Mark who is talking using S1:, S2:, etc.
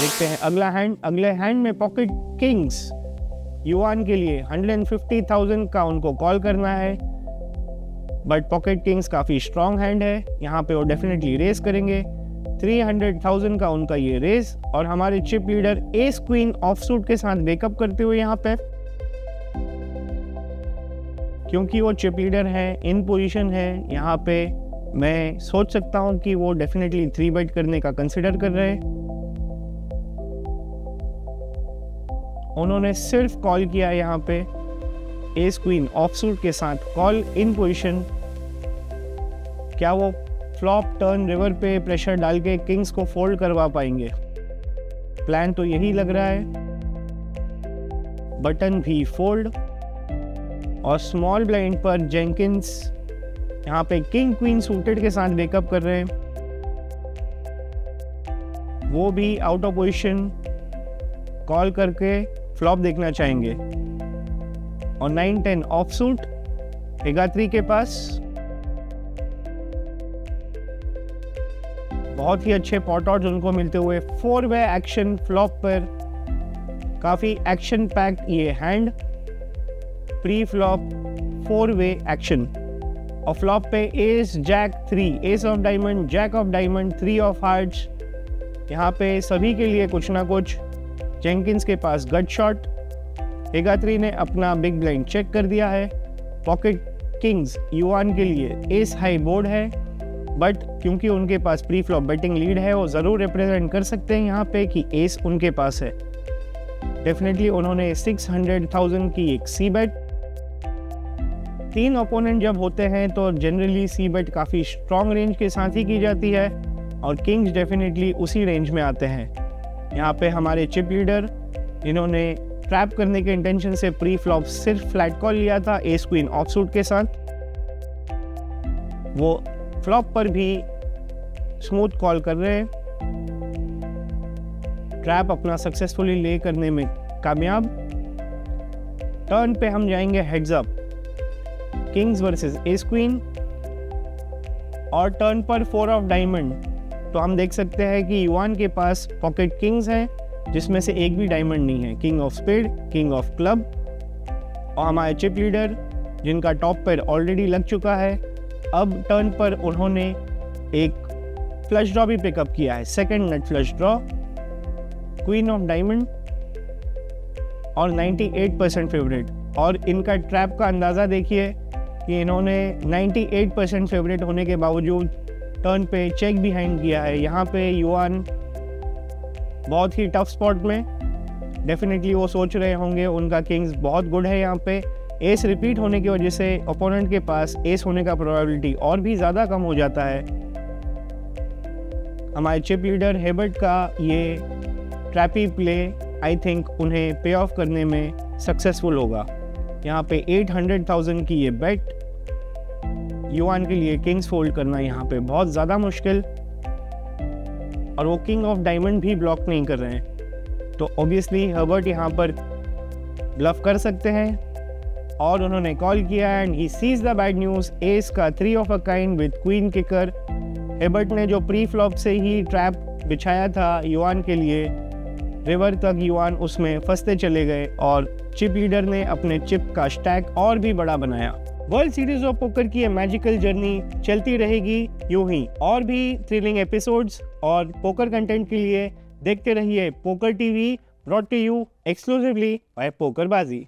S1: देखते हैं। अगला हैंड अगले हैंड में पॉकेट किंग्स युवान के लिए 150,000 का उनको कॉल करना है। बट पॉकेट किंग्स काफ़ी स्ट्रॉन्ग हैंड है। यहाँ पे वो डेफिनेटली रेस करेंगे। 300,000 का उनका ये रेस और हमारे chip leader ace queen offsuit के साथ वेकअप करते हुए यहाँ पे। क्योंकि वो चिप लीडर है इन पोजीशन है यहाँ पे मैं सोच सकता हूँ कि वो डेफिनेटली थ्री बेट करने का कंसिडर कर रहे हैं। उन्होंने सिर्फ़ कॉल किया यहाँ पे। एस क्वीन ऑफ़ सूट के साथ कॉल इन पोजीशन क्या वो फ्लॉप टर्न रिवर पे प्रेशर डाल के किंग्स को फोल्ड करवा पाएँगे? प्लान तो यही लग रहा है। बटन भी फोल्ड और स्मॉल ब्लाइंड पर जेंकिंस यहाँ पे किंग क्वीन सूटेड के साथ वेकअप कर रहे हैं। वो भी आउट ऑफ़ पोजिशन कॉल करके फ्लॉप देखना चाहेंगे। और नाइन टेन ऑफ़ सूट एगात्री के पास। बहुत ही अच्छे पॉट आउट उनको मिलते हुए फोर वे एक्शन फ्लॉप पर काफ़ी एक्शन पैक ये hand pre flop four way action और फ्लॉप पे ace jack three ace of diamond jack of diamond three of hearts यहाँ पे सभी के लिए कुछ ना कुछ जेंकिंस के पास गट शॉट एगात्री ने अपना बिग ब्लाइंड चेक कर दिया है। पॉकेट किंग्स युवान के लिए एस हाई बोर्ड है। बट क्योंकि उनके पास प्री फ्लॉप बैटिंग लीड है वो ज़रूर रिप्रेजेंट कर सकते हैं यहाँ पे कि एस उनके पास है। डेफिनेटली उन्होंने 600,000 की एक सी बेट तीन ओपोनेंट जब होते हैं तो जनरली सी बेट काफ़ी स्ट्रॉन्ग रेंज के साथ ही की जाती है। और किंग्स डेफिनेटली उसी रेंज में आते हैं। यहाँ पे हमारे चिप लीडर इन्होंने ट्रैप करने के इंटेंशन से प्री फ्लॉप सिर्फ़ फ्लैट कॉल लिया था एस क्वीन ऑफ़ सूट के साथ। वो फ्लॉप पर भी स्मूथ कॉल कर रहे हैं। ट्रैप अपना सक्सेसफुली ले करने में कामयाब। टर्न पे हम जाएँगे heads up kings versus ace queen और टर्न पर फोर ऑफ़ डायमंड तो हम देख सकते हैं कि युवान के पास पॉकेट किंग्स हैं, जिसमें से एक भी डायमंड नहीं है। King of spade king of club और हमारे चिप लीडर जिनका टॉप पर ऑलरेडी लग चुका है, अब टर्न पर उन्होंने एक फ्लश ड्रॉ भी पिकअप किया है। Second nut flush draw queen of diamond और 98 परसेंट फेवरेट और इनका ट्रैप का अंदाज़ा देखिए कि इन्होंने 98 परसेंट फेवरेट होने के बावजूद टर्न पे चेक बिहाइंड किया है। यहाँ पे युवान बहुत ही टफ स्पॉट में। डेफिनेटली वो सोच रहे होंगे उनका किंग्स बहुत गुड है यहाँ पे। एस रिपीट होने की वजह से ओपोनेंट के पास एस होने का प्रोबेबिलिटी और भी ज़्यादा कम हो जाता है। हमारे चिप लीडर हेबर्ट का ये ट्रैपी प्ले आई थिंक उन्हें पे ऑफ़ करने में सक्सेसफुल होगा। यहाँ पे 800,000 की ये बेट युवान के लिए किंग्स फोल्ड करना यहाँ पे बहुत ज़्यादा मुश्किल। और वो किंग ऑफ़ डायमंड भी ब्लॉक नहीं कर रहे हैं। तो ऑब्वियसली हर्बर्ट यहाँ पर ब्लफ कर सकते हैं। और उन्होंने कॉल किया and he sees the bad news ace का three of a kind with queen kicker Hebert ने जो प्री फ्लॉप से ही ट्रैप बिछाया था युवान के लिए रिवर तक युवान उसमें फंसते चले गए और चिप लीडर ने अपने चिप का स्टैक और भी बड़ा बनाया। वर्ल्ड सीरीज़ ऑफ़ पोकर की मैजिकल जर्नी चलती रहेगी यूँ ही। और भी थ्रिलिंग एपिसोड्स और पोकर कंटेंट के लिए देखते रहिए poker TV brought to you exclusively by PokerBaazi